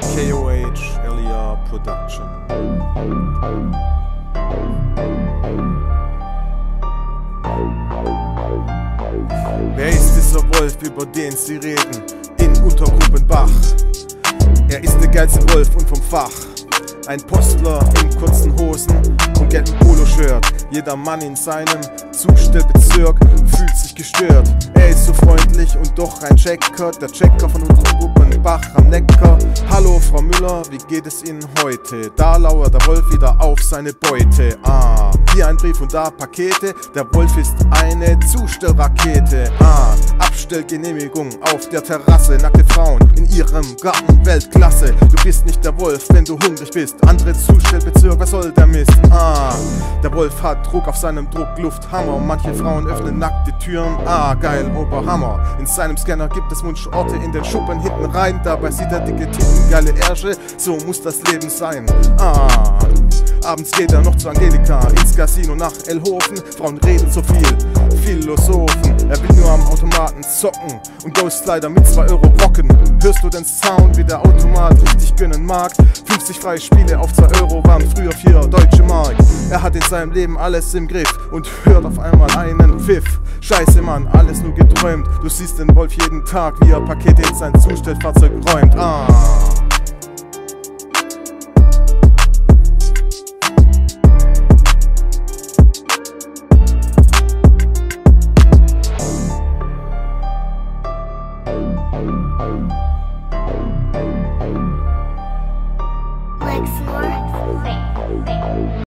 KOH LER Production. Wer ist dieser Wolf, über den Sie reden? In Untergruppenbach. Er ist der geilste Wolf und vom Fach. Ein Postler in kurzen Hosen und gelben Polo-Shirt. Jeder Mann in seinem Zustellbezirk fühlt sich gestört. Er ist so freundlich und doch ein Checker, der Checker von unserem Gruppenbach am Neckar. Hallo Frau Müller, wie geht es Ihnen heute? Da lauert der Wolf wieder auf seine Beute. Ah, hier ein Brief und da Pakete. Der Wolf ist eine Zustellrakete. Ah, Abstellgenehmigung auf der Terrasse. Nackte Frauen in ihrem Garten, Weltklasse. Du bist nicht der Wolf, wenn du hungrig bist. Andere Zustellbezirk, was soll der Mist? Ah, der Wolf hat Druck auf seinem Drucklufthammer. Manche Frauen öffnen nackt die Türen. Ah, geil, Oberhammer. In seinem Scanner gibt es Wunschorte in den Schuppen hinten rein. Dabei sieht er dicke Titten, geile Ärsche. So muss das Leben sein. Ah. Abends geht er noch zu Angelika ins Casino nach Elhofen. Frauen reden so viel, Philosophen. Er Automaten zocken und Ghostlider mit 2 Euro rocken. Hörst du den Sound, wie der Automat richtig gönnen mag? 50 freie Spiele auf 2 Euro waren früher 4 deutsche Mark. Er hat in seinem Leben alles im Griff und hört auf einmal einen Pfiff. Scheiße, Mann, alles nur geträumt. Du siehst den Wolf jeden Tag, wie er Pakete in sein Zustellfahrzeug räumt. Ah. four, six, six.